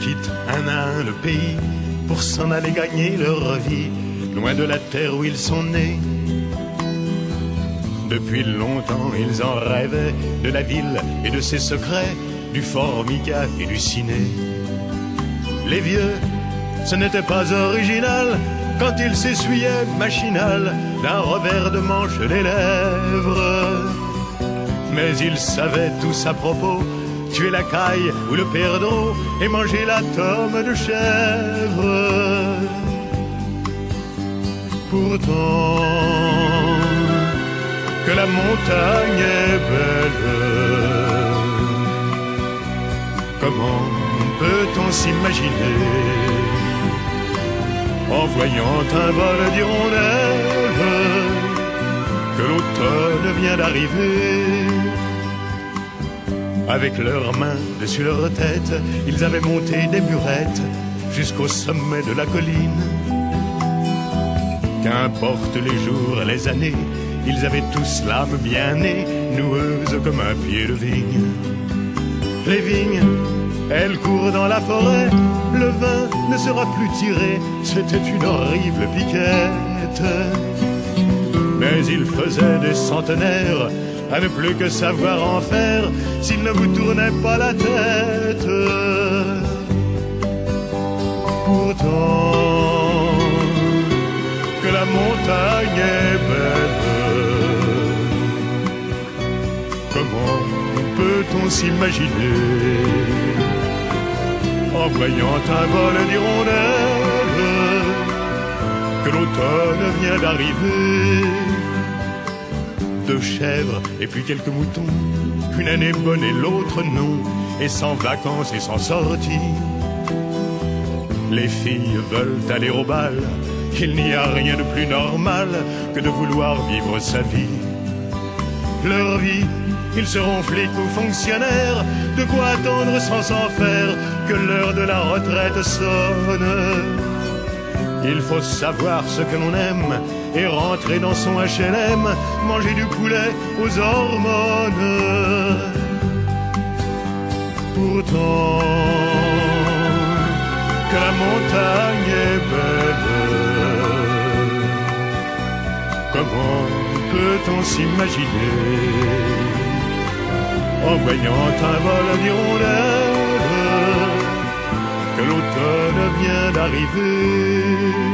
quittent un à un le pays pour s'en aller gagner leur vie, loin de la terre où ils sont nés. Depuis longtemps, ils en rêvaient de la ville et de ses secrets, du formica et du ciné. Les vieux, ce n'était pas original quand ils s'essuyaient machinal d'un revers de manche les lèvres. Mais ils savaient tous à propos tuer la caille ou le perdreau et manger la tome de chèvre. Pourtant, que la montagne est belle, comment peut-on s'imaginer en voyant un vol d'hirondelles que l'automne vient d'arriver? Avec leurs mains dessus leur tête, ils avaient monté des murettes jusqu'au sommet de la colline. Qu'importe les jours, les années, ils avaient tous l'âme bien née, noueuse comme un pied de vigne. Les vignes, elles courent dans la forêt, le vin ne sera plus tiré, c'était une horrible piquette. Mais ils faisaient des centenaires à ne plus que savoir en faire s'il ne vous tournait pas la tête. Pourtant, que la montagne est belle, comment peut-on s'imaginer en voyant un vol d'hirondelles que l'automne vient d'arriver chèvres et puis quelques moutons. Une année bonne et l'autre non, et sans vacances et sans sortie. Les filles veulent aller au bal, il n'y a rien de plus normal que de vouloir vivre sa vie. Leur vie, ils seront flics ou fonctionnaires, de quoi attendre sans s'en faire que l'heure de la retraite sonne. Il faut savoir ce que l'on aime et rentrer dans son HLM, manger du poulet aux hormones. Pourtant, que la montagne est belle, comment peut-on s'imaginer en voyant un vol d'hirondelles que l'automne vient d'arriver